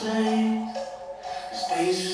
space. Space